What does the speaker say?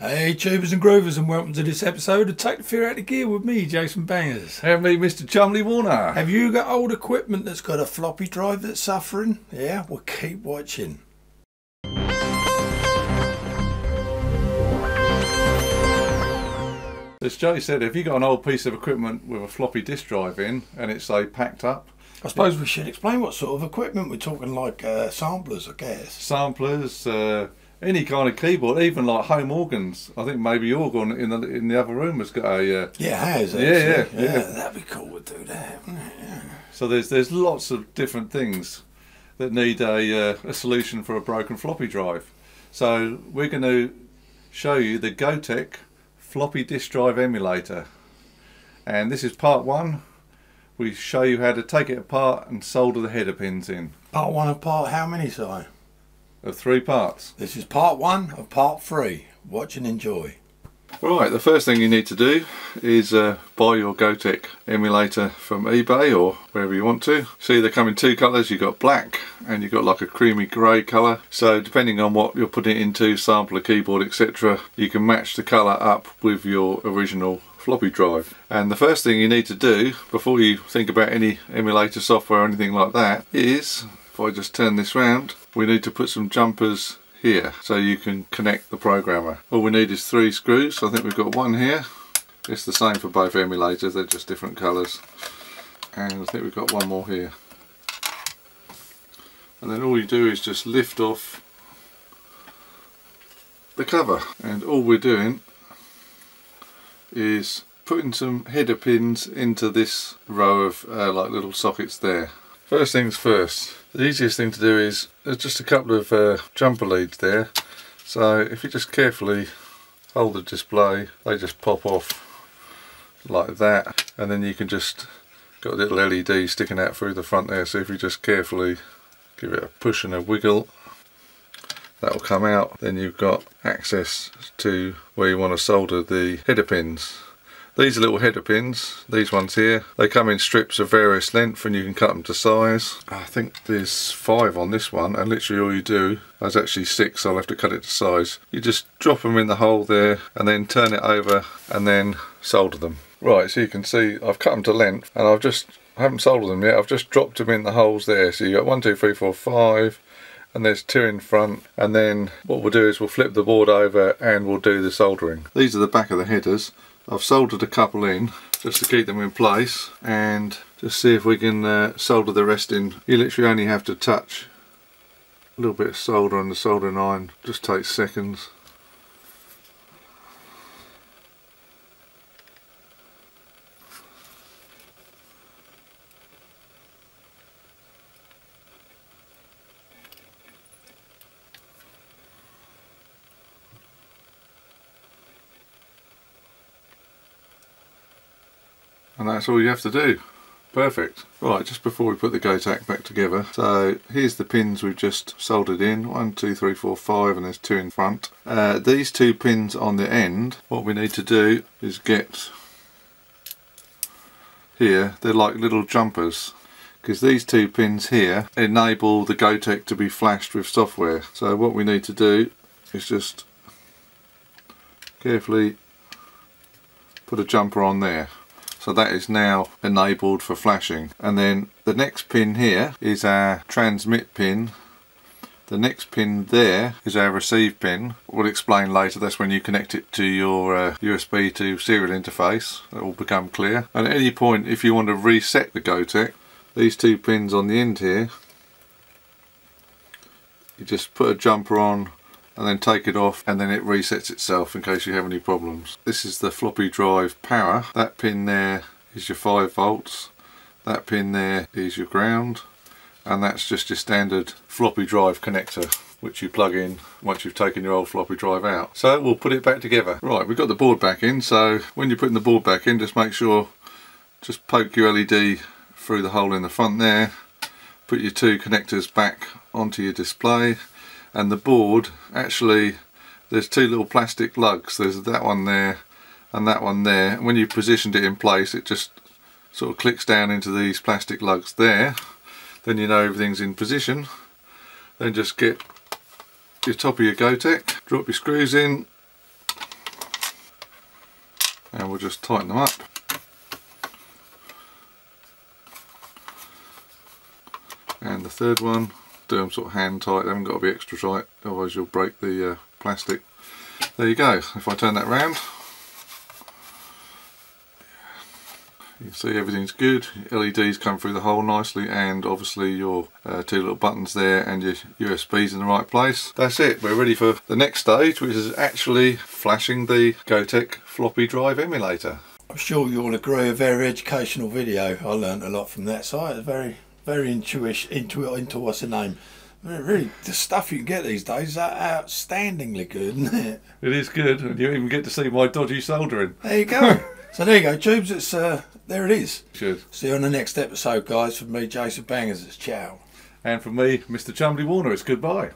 Hey, tubers and groovers, and welcome to this episode of Take the Fear Out of Gear with me, Jason Bangers. Have me, Mr. Chumley Warner. Have you got old equipment that's got a floppy drive that's suffering? Yeah, well, keep watching. As Joe said, if you got an old piece of equipment with a floppy disk drive in and it's say packed up, I suppose we should explain what sort of equipment we're talking, like uh, samplers, I guess. samplers, uh, any kind of keyboard, even like home organs. I think maybe your organ in the in the other room has got a. Uh, Yeah, has. Yeah, actually. yeah, yeah. That'd be cool to do that. Yeah. so there's there's lots of different things that need a uh, a solution for a broken floppy drive. So we're going to show you the Gotek floppy disk drive emulator, and this is part one. We show you how to take it apart and solder the header pins in Part one of part how many, Si? Of three parts. This is part one of part three. Watch and enjoy. Right, the first thing you need to do is uh, buy your Gotek emulator from eBay or wherever you want to. See they come in two colours, you've got black and you've got like a creamy grey colour. So depending on what you're putting it into, sampler, keyboard, etc. you can match the colour up with your original floppy drive. And the first thing you need to do before you think about any emulator software or anything like that is, if I just turn this round, we need to put some jumpers here so you can connect the programmer. All we need is three screws. I think we've got one here. It's the same for both emulators, they're just different colours. And I think we've got one more here. And then all you do is just lift off the cover. And all we're doing is putting some header pins into this row of uh, like little sockets there. First things first, the easiest thing to do is there's just a couple of uh, jumper leads there. So if you just carefully hold the display, they just pop off like that. And then you can just got a little LED sticking out through the front there. So if you just carefully give it a push and a wiggle, that will come out. Then you've got access to where you want to solder the header pins. These are little header pins, these ones here. They come in strips of various length and you can cut them to size. I think there's five on this one and literally all you do, there's actually six, so I'll have to cut it to size. You just drop them in the hole there and then turn it over and then solder them. Right, so you can see I've cut them to length and I've just, I haven't soldered them yet, I've just dropped them in the holes there. So you've got one, two, three, four, five, and there's two in front and then what we'll do is we'll flip the board over and we'll do the soldering. These are the back of the headers. I've soldered a couple in just to keep them in place and just see if we can uh, solder the rest in. You literally only have to touch a little bit of solder on the soldering iron, just takes seconds. And that's all you have to do. Perfect. Right, just before we put the Gotek back together, so here's the pins we've just soldered in. One, two, three, four, five, and there's two in front. Uh, these two pins on the end, what we need to do is get here, they're like little jumpers. Because these two pins here enable the Gotek to be flashed with software. So what we need to do is just carefully put a jumper on there. So that is now enabled for flashing. And then the next pin here is our transmit pin. The next pin there is our receive pin. We'll explain later, that's when you connect it to your uh, USB to serial interface. It will become clear. And at any point, if you want to reset the Gotek, these two pins on the end here, you just put a jumper on and then take it off and then it resets itself in case you have any problems. This is the floppy drive power. That pin there is your 5 volts. That pin there is your ground and that's just your standard floppy drive connector which you plug in once you've taken your old floppy drive out. So we'll put it back together. Right, we've got the board back in so when you're putting the board back in just make sure just poke your LED through the hole in the front there put your two connectors back onto your display and the board actually there's two little plastic lugs. There's that one there and that one there. And when you positioned it in place it just sort of clicks down into these plastic lugs there. Then you know everything's in position. Then just get your top of your Gotek drop your screws in and we'll just tighten them up. And the third one, do them sort of hand tight, they haven't got to be extra tight, otherwise you'll break the uh, plastic. There you go, if I turn that round, you can see everything's good, LEDs come through the hole nicely and obviously your uh, two little buttons there and your USBs in the right place. That's it, we're ready for the next stage which is actually flashing the Gotek floppy drive emulator. I'm sure you'll agree, a very educational video. I learned a lot from that site. It's very, very intuition, into, into what's the name? Really, the stuff you can get these days are outstandingly good, isn't it? It is good, and you even get to see my dodgy soldering. There you go. so there you go, Tubes. It's uh, there it is. Should. See you on the next episode, guys. From me, Jason Bangers. It's ciao. And from me, Mr. Chumley Warner, it's goodbye.